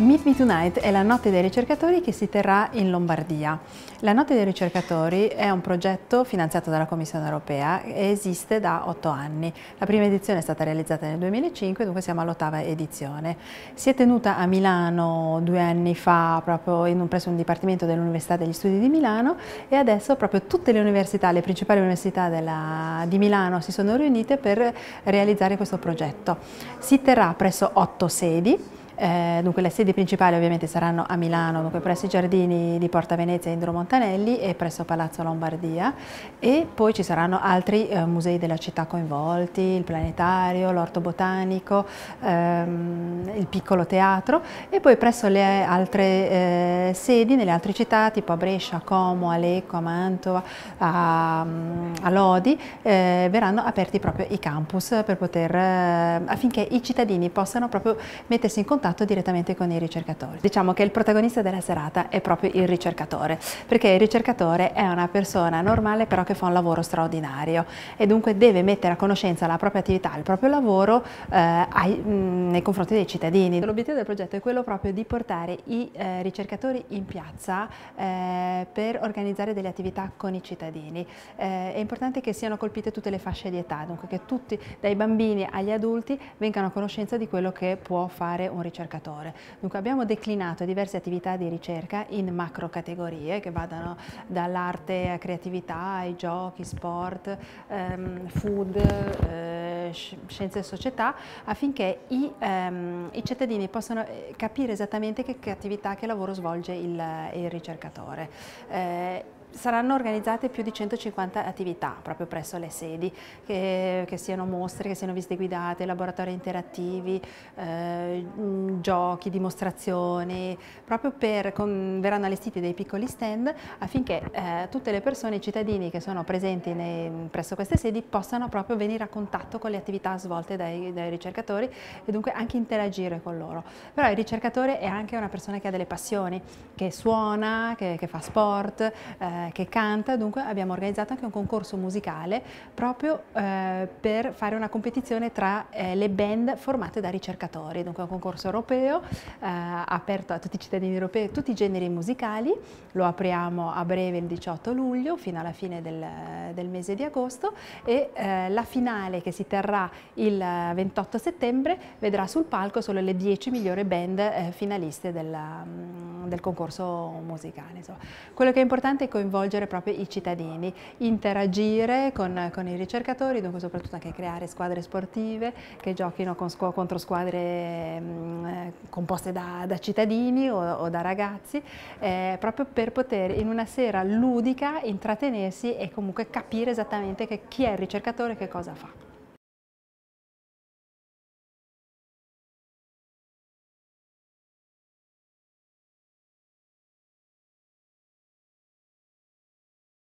Meet Me Tonight è la notte dei ricercatori che si terrà in Lombardia. La notte dei ricercatori è un progetto finanziato dalla Commissione europea e esiste da otto anni. La prima edizione è stata realizzata nel 2005, dunque siamo all'ottava edizione. Si è tenuta a Milano due anni fa, proprio un, presso un dipartimento dell'Università degli Studi di Milano e adesso proprio tutte le università, le principali università della, di Milano si sono riunite per realizzare questo progetto. Si terrà presso otto sedi eh, dunque le sedi principali ovviamente saranno a Milano, dunque presso i giardini di Porta Venezia e Indro Montanelli e presso Palazzo Lombardia. E poi ci saranno altri eh, musei della città coinvolti, il planetario, l'orto botanico, ehm, il piccolo teatro. E poi presso le altre eh, sedi nelle altre città tipo a Brescia, a Como, a Lecco, a Mantova, a, a Lodi eh, verranno aperti proprio i campus per poter, eh, affinché i cittadini possano proprio mettersi in contatto contatto direttamente con i ricercatori. Diciamo che il protagonista della serata è proprio il ricercatore, perché il ricercatore è una persona normale però che fa un lavoro straordinario e dunque deve mettere a conoscenza la propria attività, il proprio lavoro eh, ai, mh, nei confronti dei cittadini. L'obiettivo del progetto è quello proprio di portare i eh, ricercatori in piazza eh, per organizzare delle attività con i cittadini. Eh, è importante che siano colpite tutte le fasce di età, dunque che tutti, dai bambini agli adulti, vengano a conoscenza di quello che può fare un ricercatore ricercatore. Dunque abbiamo declinato diverse attività di ricerca in macro categorie che vadano dall'arte a creatività, ai giochi, sport, ehm, food, eh, scienze e società affinché i, ehm, i, cittadini possano eh, capire esattamente che, che attività, che lavoro svolge il, il ricercatore. Eh, saranno organizzate più di 150 attività proprio presso le sedi, che, che siano mostre, che siano visite guidate, laboratori interattivi, eh, giochi, dimostrazioni, proprio per, con, verranno allestiti dei piccoli stand affinché eh, tutte le persone, i cittadini che sono presenti nei, presso queste sedi possano proprio venire a contatto con le attività svolte dai, dai ricercatori e dunque anche interagire con loro. Però il ricercatore è anche una persona che ha delle passioni, che suona, che, che fa sport, eh, eh, che canta, dunque abbiamo organizzato anche un concorso musicale proprio eh, per fare una competizione tra eh, le band formate da ricercatori, dunque un concorso europeo eh, aperto a tutti i cittadini europei e tutti i generi musicali, lo apriamo a breve il 18 luglio fino alla fine del, del mese di agosto e eh, la finale che si terrà il 28 settembre vedrà sul palco solo le 10 migliori band finaliste del, mm, del concorso musicale. Insomma. Quello che è importante è coinvolgere coinvolgere proprio i cittadini, interagire con, con i ricercatori, dunque soprattutto anche creare squadre sportive che giochino scu contro squadre mh, composte da, da cittadini o, o, da ragazzi, eh, proprio per poter in una sera ludica intrattenersi e comunque capire esattamente chi è il ricercatore e che cosa fa.